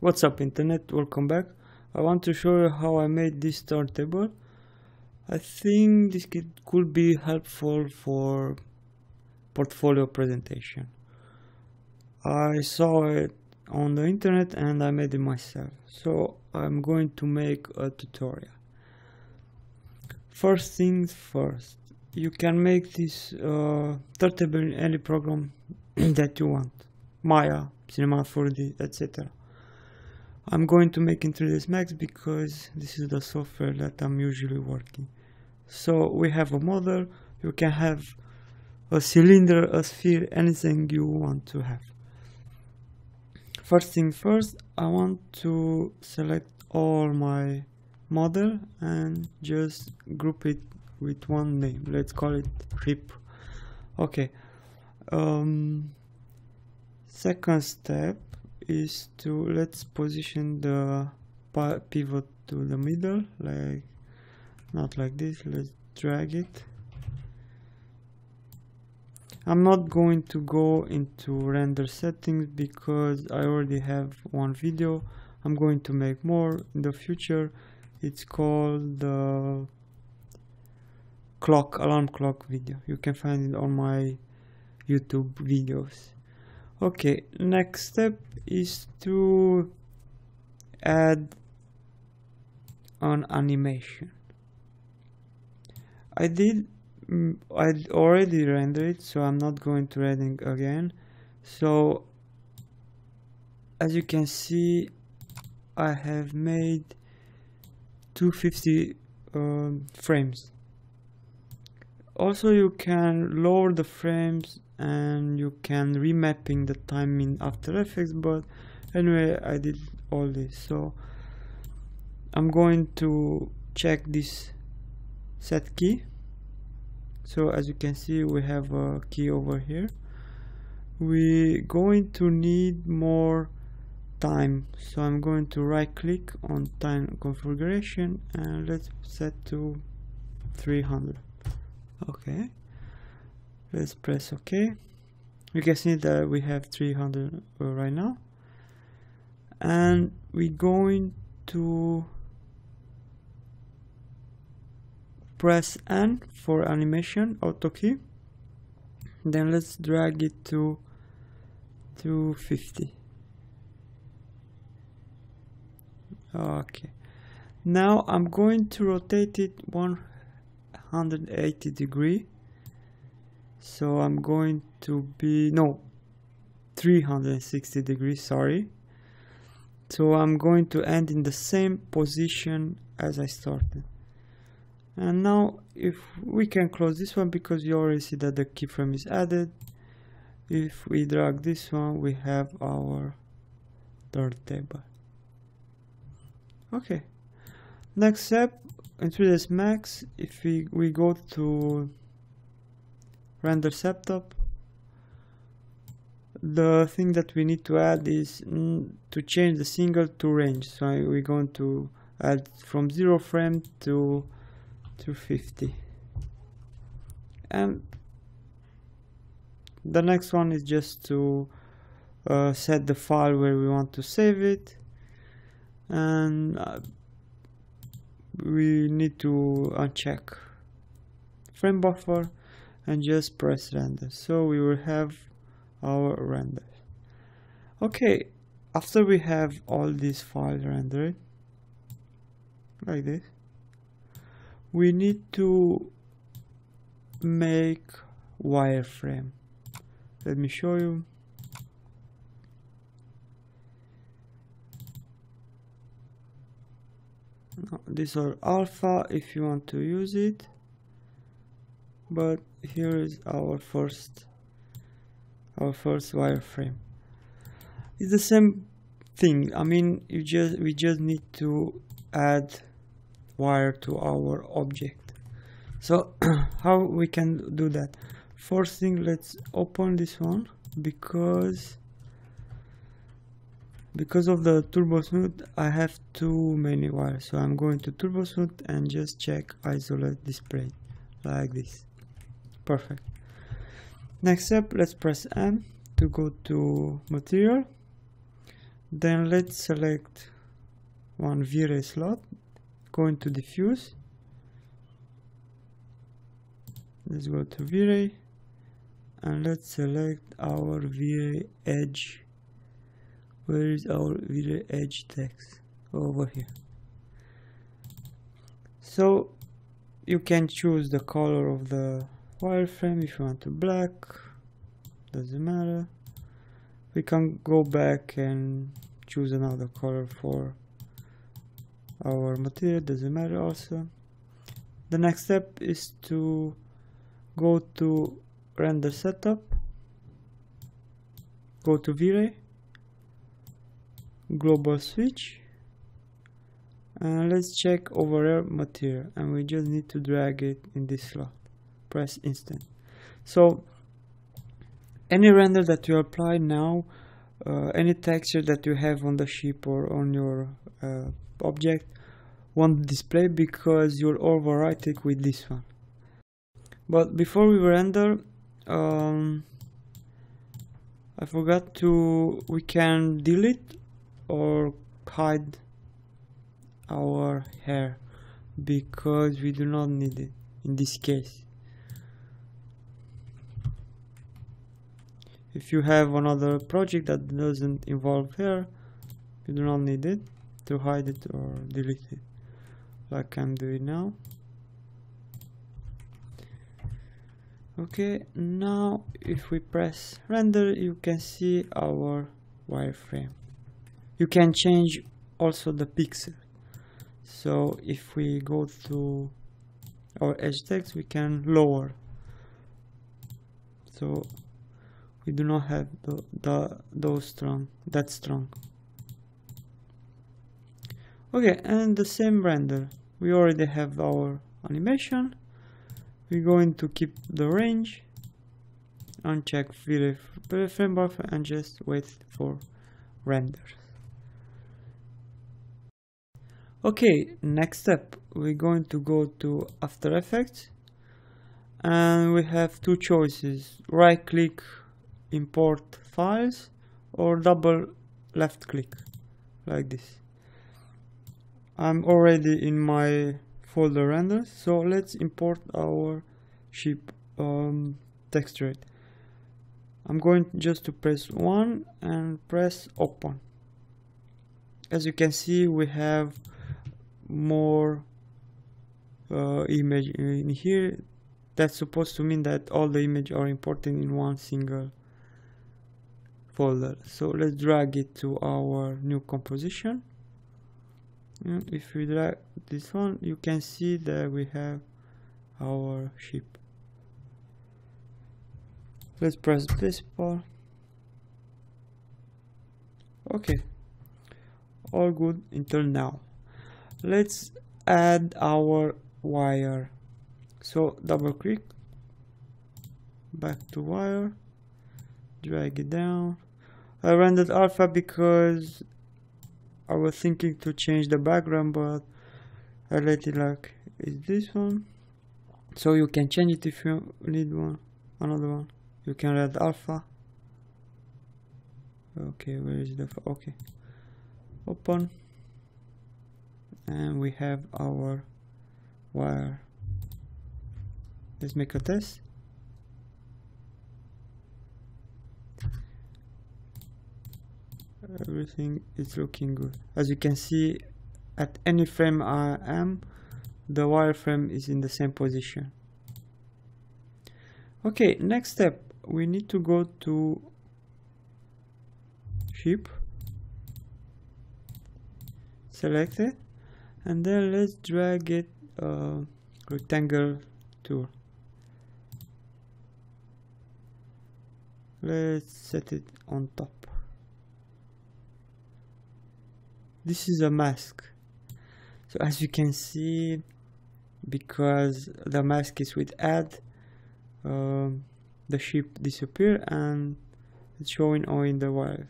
What's up internet, welcome back. I want to show you how I made this turntable. I think this could be helpful for portfolio presentation. I saw it on the internet and I made it myself. So I'm going to make a tutorial. First things first, you can make this uh, turntable in any program that you want. Maya, Cinema 4D, etc. I'm going to make in 3ds Max because this is the software that I'm usually working. So we have a model, you can have a cylinder, a sphere, anything you want to have. First thing first, I want to select all my model and just group it with one name. Let's call it RIP. Okay. Um, second step is to let's position the pivot to the middle like not like this let's drag it. I'm not going to go into render settings because I already have one video. I'm going to make more in the future. It's called the clock alarm clock video. You can find it on my YouTube videos okay next step is to add an animation. I did mm, I already rendered it so I'm not going to render again. So as you can see I have made 250 um, frames. Also you can lower the frames and you can remapping the time in After Effects but anyway I did all this. So I'm going to check this set key. So as you can see we have a key over here. We going to need more time. So I'm going to right click on time configuration and let's set to 300 okay let's press ok you can see that we have 300 uh, right now. And we're going to press N for animation auto key. Then let's drag it to 250 okay. Now I'm going to rotate it 180 degree so I'm going to be no 360 degrees sorry. So I'm going to end in the same position as I started. And now if we can close this one because you already see that the keyframe is added if we drag this one we have our turntable. Okay. Next step in 3ds max if we we go to render setup. The thing that we need to add is mm, to change the single to range. So we're going to add from 0 frame to 250 and the next one is just to uh, set the file where we want to save it. And uh, we need to uncheck frame buffer and just press render. So we will have our render. Okay after we have all these files rendered like this we need to make wireframe. Let me show you. These are alpha if you want to use it but here is our first our first wireframe. It's the same thing. I mean you just we just need to add wire to our object. So how we can do that? First thing let's open this one because because of the turbo smooth I have too many wires. So I'm going to turbo smooth and just check isolate display like this perfect. Next up let's press M to go to material. Then let's select one V-Ray slot go into diffuse. Let's go to V-Ray and let's select our V-Ray edge. Where is our V-Ray edge text? Over here. So you can choose the color of the wireframe if you want to black doesn't matter. We can go back and choose another color for our material doesn't matter also. The next step is to go to render setup go to V-Ray global switch and let's check overlay material and we just need to drag it in this slot press instant. So any render that you apply now uh, any texture that you have on the ship or on your uh, object won't display because you'll overwrite it with this one. But before we render um, I forgot to we can delete or hide our hair because we do not need it in this case if you have another project that doesn't involve hair you do not need it to hide it or delete it like I'm doing now. Okay now if we press render you can see our wireframe. You can change also the pixel. So if we go to our edge text we can lower. So we do not have the, the those strong that strong. Okay and the same render. We already have our animation. We're going to keep the range uncheck frame buffer and just wait for render. Okay next step. We're going to go to after effects. And we have two choices. Right click import files or double left click like this. I'm already in my folder render so let's import our ship um, texture I'm going just to press 1 and press open. As you can see we have more uh, image in here. That's supposed to mean that all the image are imported in one single folder. So let's drag it to our new composition. And if we drag this one you can see that we have our ship let's press this bar okay. All good until now. Let's add our wire. So double click. Back to wire. Drag it down I rendered alpha because I was thinking to change the background but I let it like is this one? So you can change it if you need one another one. You can add alpha. Okay where is the okay. Open. And we have our wire. Let's make a test everything is looking good. As you can see at any frame I am the wireframe is in the same position. Okay next step. We need to go to ship. Select it. And then let's drag it uh, rectangle tool. Let's set it on top this is a mask. So as you can see because the mask is with add um, the ship disappear and it's showing all in the wire.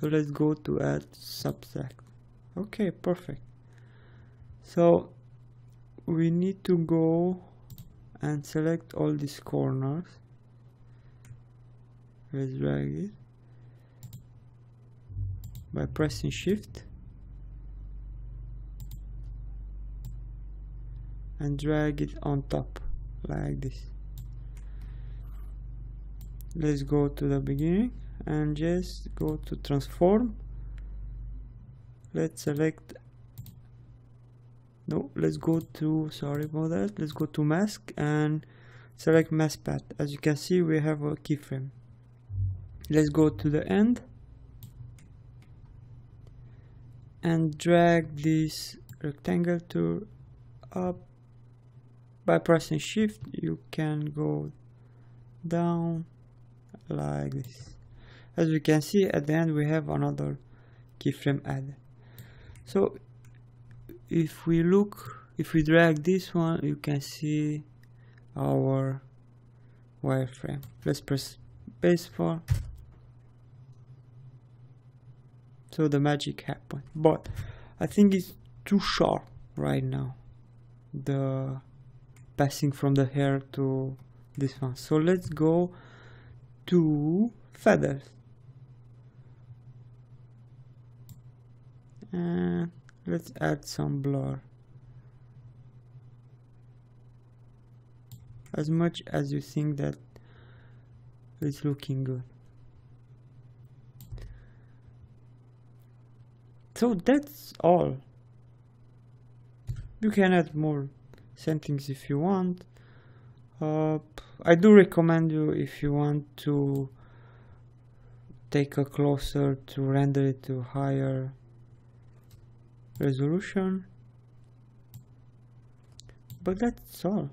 So let's go to add subtract. Okay perfect. So we need to go and select all these corners. Let's drag it by pressing shift and drag it on top like this. Let's go to the beginning and just go to transform. Let's select no let's go to sorry about that let's go to mask and select mask path as you can see we have a keyframe. Let's go to the end and drag this rectangle tool up by pressing shift you can go down like this. As you can see at the end we have another keyframe added. So if we look if we drag this one you can see our wireframe. Let's press spacebar so the magic happened but I think it's too sharp right now the passing from the hair to this one. So let's go to feathers. And let's add some blur. As much as you think that it's looking good. So that's all. You can add more settings if you want. Uh, I do recommend you if you want to take a closer to render it to higher resolution. But that's all.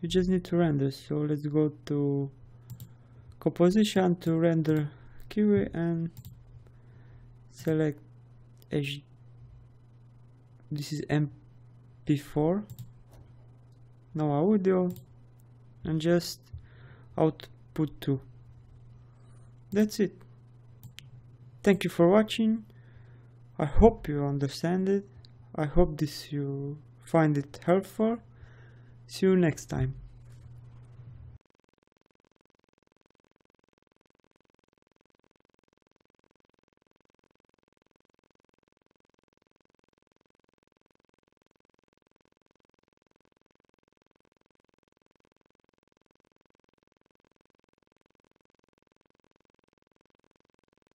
You just need to render. So let's go to composition to render queue and select H. This is MP4 no audio and just output 2 that's it thank you for watching I hope you understand it. I hope this you find it helpful. See you next time.